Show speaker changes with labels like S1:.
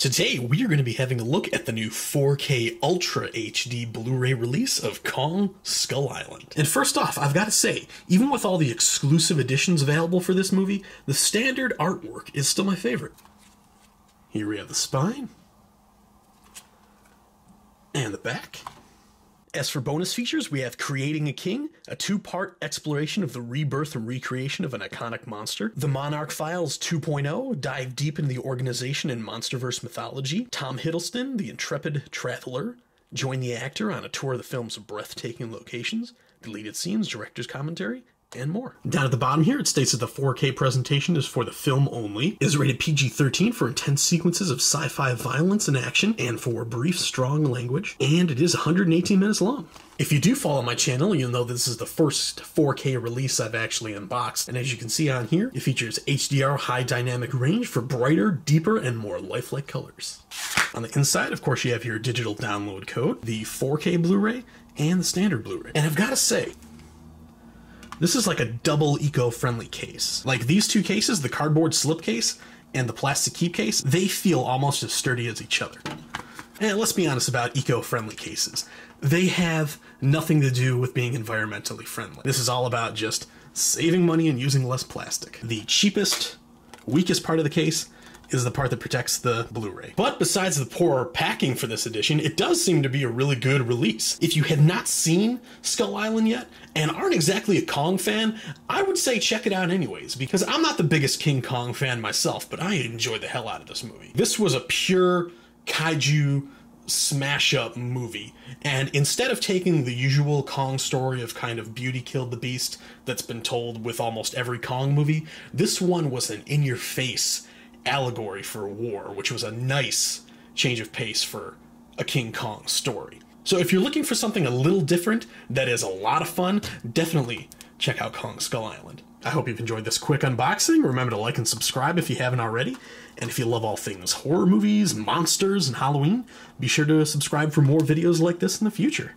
S1: Today, we are going to be having a look at the new 4K Ultra HD Blu ray release of Kong Skull Island. And first off, I've got to say, even with all the exclusive editions available for this movie, the standard artwork is still my favorite. Here we have the spine, and the back. As for bonus features, we have Creating a King, a two part exploration of the rebirth and recreation of an iconic monster. The Monarch Files 2.0 dive deep into the organization and Monsterverse mythology. Tom Hiddleston, the intrepid traveler, join the actor on a tour of the film's breathtaking locations, deleted scenes, director's commentary, and more. Down at the bottom here, it states that the 4K presentation is for the film only, is rated PG 13 for intense sequences of sci fi violence and action, and for brief, strong language, and it is 118 minutes long. If you do follow my channel, you'll know this is the first 4K release I've actually unboxed, and as you can see on here, it features HDR high dynamic range for brighter, deeper, and more lifelike colors. On the inside, of course, you have your digital download code, the 4K Blu ray, and the standard Blu ray. And I've got to say, this is like a double eco-friendly case. Like these two cases, the cardboard slipcase and the plastic keep case, they feel almost as sturdy as each other. And let's be honest about eco-friendly cases. They have nothing to do with being environmentally friendly. This is all about just saving money and using less plastic. The cheapest, weakest part of the case is the part that protects the Blu-ray. But besides the poor packing for this edition, it does seem to be a really good release. If you have not seen Skull Island yet and aren't exactly a Kong fan, I would say check it out anyways, because I'm not the biggest King Kong fan myself, but I enjoyed the hell out of this movie. This was a pure kaiju smash up movie. And instead of taking the usual Kong story of kind of beauty killed the beast that's been told with almost every Kong movie, this one was an in your face allegory for war, which was a nice change of pace for a King Kong story. So if you're looking for something a little different that is a lot of fun, definitely check out Kong Skull Island. I hope you've enjoyed this quick unboxing. Remember to like and subscribe if you haven't already. And if you love all things horror movies, monsters, and Halloween, be sure to subscribe for more videos like this in the future.